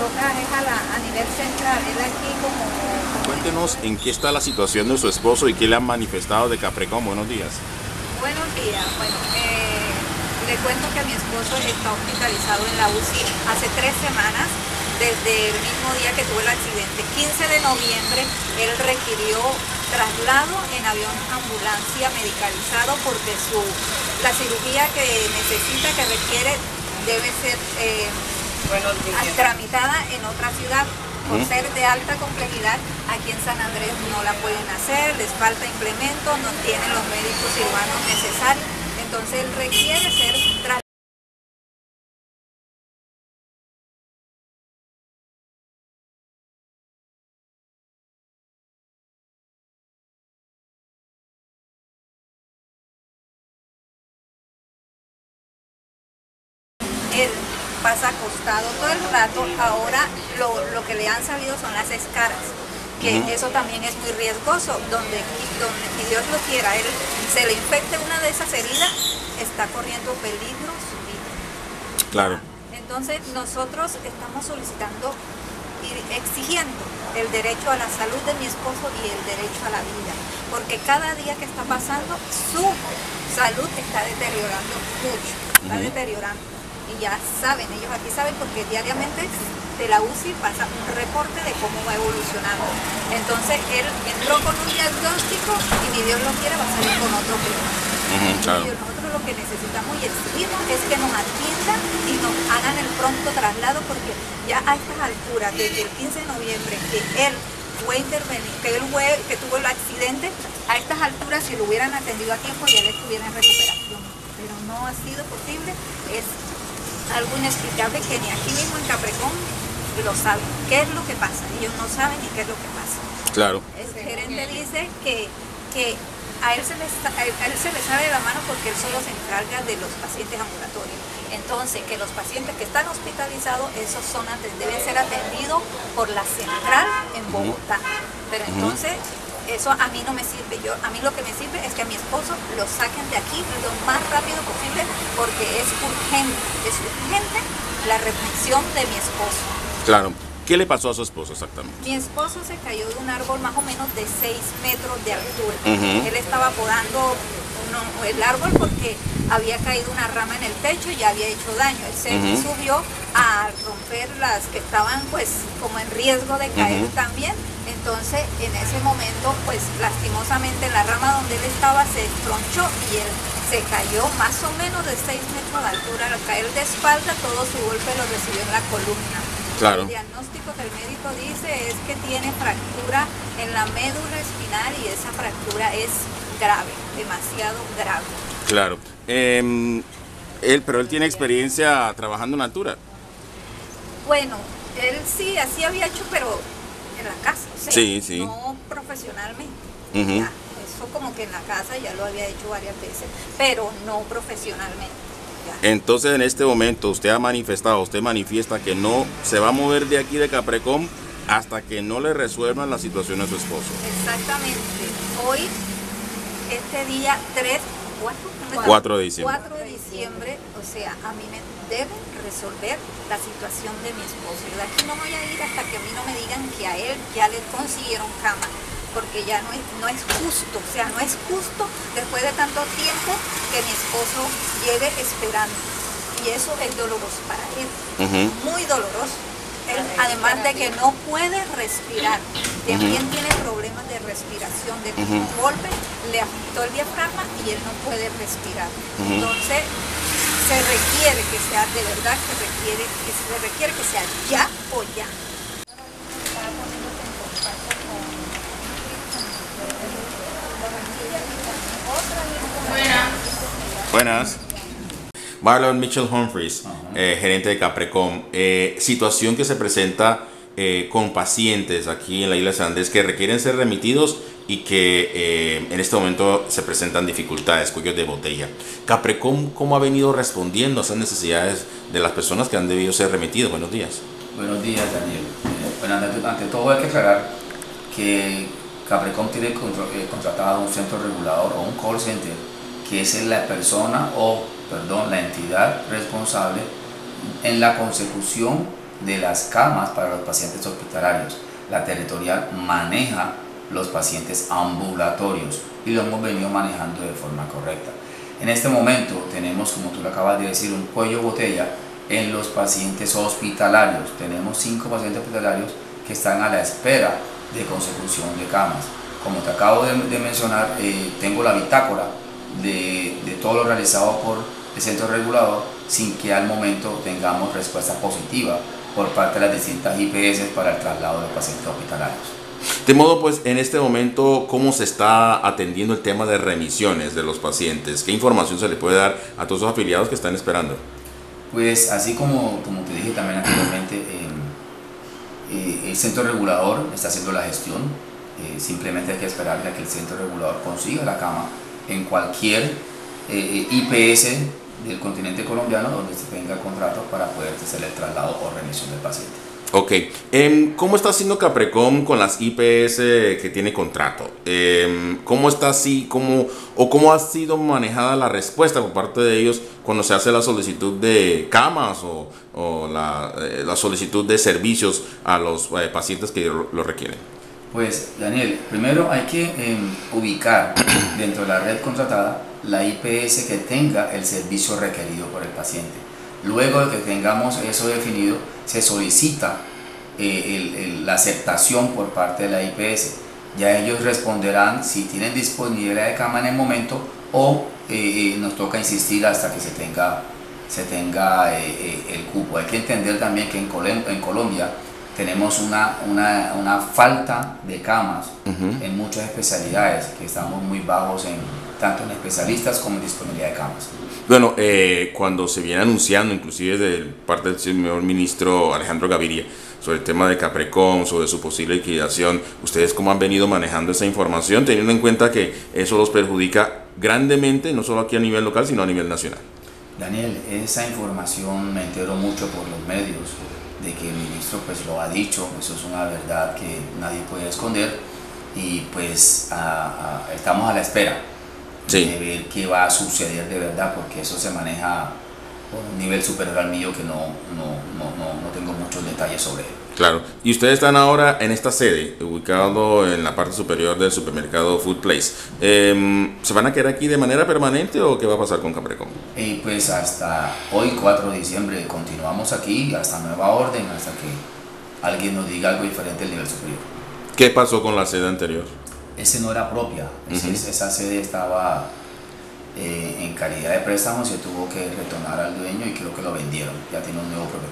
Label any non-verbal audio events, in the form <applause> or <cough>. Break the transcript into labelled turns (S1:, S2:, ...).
S1: toca es a, la, a nivel central, él aquí como...
S2: Cuéntenos en qué está la situación de su esposo y qué le han manifestado de Caprecom. Buenos días.
S1: Buenos días. Bueno, eh, le cuento que mi esposo está hospitalizado en la UCI hace tres semanas desde el mismo día que tuvo el accidente. 15 de noviembre él requirió traslado en avión ambulancia medicalizado porque su, la cirugía que necesita, que requiere, debe ser eh, tramitada en otra ciudad. Por ser de alta complejidad, aquí en San Andrés no la pueden hacer, les falta implemento, no tienen los médicos cirujanos necesarios, entonces él requiere ser trasladado pasa acostado todo el rato, ahora lo, lo que le han salido son las escaras, que eso también es muy riesgoso, donde, donde si Dios lo quiera, él se le infecte una de esas heridas, está corriendo peligro su vida.
S2: Claro.
S1: Entonces nosotros estamos solicitando y exigiendo el derecho a la salud de mi esposo y el derecho a la vida, porque cada día que está pasando su salud está deteriorando mucho, está deteriorando y ya saben, ellos aquí saben porque diariamente de la UCI pasa un reporte de cómo va evolucionando. Entonces él entró con un diagnóstico y ni Dios lo quiere va a salir con otro. Y nosotros lo que necesitamos y exigimos es que nos atiendan y nos hagan el pronto traslado porque ya a estas alturas, desde el 15 de noviembre, que él fue intervenir, que él fue, que tuvo el accidente, a estas alturas si lo hubieran atendido a tiempo ya él estuviera en recuperación. Pero no ha sido posible, es algo inexplicable que ni aquí mismo en Caprecón lo saben. ¿Qué es lo que pasa? Ellos no saben ni qué es lo que pasa.
S2: Claro.
S1: El gerente dice que, que a, él se le, a él se le sabe de la mano porque él solo se encarga de los pacientes ambulatorios. Entonces, que los pacientes que están hospitalizados, esos son, deben ser atendidos por la central en Bogotá. Pero entonces, eso a mí no me sirve. Yo, a mí lo que me sirve es que a mi esposo lo saquen de aquí lo más rápido posible porque es urgente, es urgente la reflexión de mi esposo.
S2: Claro. ¿Qué le pasó a su esposo exactamente?
S1: Mi esposo se cayó de un árbol más o menos de 6 metros de altura. Él estaba podando uno, el árbol porque había caído una rama en el techo y ya había hecho daño. Él se subió a romper las que estaban pues como en riesgo de caer también. Entonces en ese momento pues lastimosamente la rama donde él estaba se tronchó y él se cayó más o menos de 6 metros de altura. Al caer de espalda todo su golpe lo recibió en la columna.
S2: Claro.
S1: El diagnóstico que el médico dice es que tiene fractura en la médula espinal y esa fractura es grave, demasiado grave.
S2: Claro. Eh, él, pero él tiene experiencia trabajando en altura.
S1: Bueno, él sí, así había hecho, pero en la casa, o sea,
S2: Sí, sí.
S1: no profesionalmente. Ya, eso como que en la casa ya lo había hecho varias veces, pero no profesionalmente. ya.
S2: Entonces en este momento usted ha manifestado, usted manifiesta que no se va a mover de aquí de Caprecom hasta que no le resuelvan la situación a su esposo.
S1: Exactamente. Hoy, este día 3, 4,
S2: 4 de diciembre.
S1: 4 de diciembre, o sea, a mí me deben resolver la situación de mi esposo. Yo de aquí no voy a ir hasta que a mí no me digan que a él ya le consiguieron cama, porque ya no es, no es justo, o sea, no es justo después de tanto tiempo que mi esposo lleve esperando. Y eso es doloroso para él, muy doloroso. Él, además de que no puede respirar, también tiene problemas de respiración, de que un golpe le afectó el diafragma y él no puede respirar. Entonces, se requiere que sea, de verdad que requiere, que se requiere que sea ya o ya.
S2: Buenas. Marlon Mitchell Humphreys, eh, gerente de Caprecom. Eh, situación que se presenta eh, con pacientes aquí en la isla de San Andrés que requieren ser remitidos y que eh, en este momento se presentan dificultades, cuellos de botella. Caprecom, ¿cómo ha venido respondiendo a esas necesidades de las personas que han debido ser remitidos? Buenos días.
S3: Buenos días, Daniel. Eh, bueno, ante, ante todo hay que aclarar que Caprecom tiene contro- eh, contratado un centro regulador o un call center, que es la persona o, perdón, la entidad responsable en la consecución de las camas para los pacientes hospitalarios. La territorial maneja los pacientes ambulatorios y lo hemos venido manejando de forma correcta. En este momento tenemos, como tú lo acabas de decir, un cuello botella en los pacientes hospitalarios. Tenemos cinco pacientes hospitalarios que están a la espera de consecución de camas. Como te acabo de, mencionar, eh, tengo la bitácora de, de todo lo realizado por el centro regulador sin que al momento tengamos respuesta positiva por parte de las distintas IPS para el traslado de pacientes hospitalarios.
S2: De modo, pues, en este momento, ¿cómo se está atendiendo el tema de remisiones de los pacientes? ¿Qué información se le puede dar a todos los afiliados que están esperando?
S3: Pues, así como, como te dije también anteriormente, eh, el centro regulador está haciendo la gestión. Eh, simplemente hay que esperar a que el centro regulador consiga la cama en cualquier eh, IPS del continente colombiano donde se tenga contrato para poder hacer el traslado o remisión del paciente.
S2: Ok, em, ¿cómo está haciendo Caprecom con las IPS que tiene contrato? Em, ¿Cómo está así, cómo, o cómo ha sido manejada la respuesta por parte de ellos cuando se hace la solicitud de camas o, eh, la, solicitud de servicios a los eh, pacientes que lo requieren?
S3: Pues Daniel, primero hay que em, ubicar <coughs> dentro de la red contratada la IPS que tenga el servicio requerido por el paciente Luego de que tengamos eso definido, se solicita eh, la aceptación por parte de la IPS. Ya ellos responderán si tienen disponibilidad de cama en el momento o eh, eh, nos toca insistir hasta que se tenga, se tenga el cupo. Hay que entender también que en, en Colombia tenemos una, una, una, falta de camas en muchas especialidades, que estamos muy bajos en, tanto en especialistas como en disponibilidad de camas.
S2: Bueno, eh, cuando se viene anunciando, inclusive de parte del señor ministro Alejandro Gaviria, sobre el tema de Caprecom, sobre su posible liquidación, ¿ustedes cómo han venido manejando esa información, teniendo en cuenta que eso los perjudica grandemente, no solo aquí a nivel local, sino a nivel nacional?
S3: Daniel, esa información me entero mucho por los medios, de que el ministro pues lo ha dicho, eso es una verdad que nadie puede esconder y pues estamos a la espera de ver qué va a suceder de verdad, porque eso se maneja un nivel superior al mío que no, no, no, no tengo muchos detalles sobre él.
S2: Claro, y ustedes están ahora en esta sede, ubicado en la parte superior del supermercado Food Place. Em, ¿Se van a quedar aquí de manera permanente o qué va a pasar con Caprecom?
S3: Eh, pues hasta hoy, 4 de diciembre, continuamos aquí hasta nueva orden, hasta que alguien nos diga algo diferente del nivel superior.
S2: ¿Qué pasó con la sede anterior?
S3: ese no era propia, esa sede estaba eh, en calidad de préstamo, se tuvo que retornar al dueño y creo que lo vendieron, ya tiene un nuevo propietario.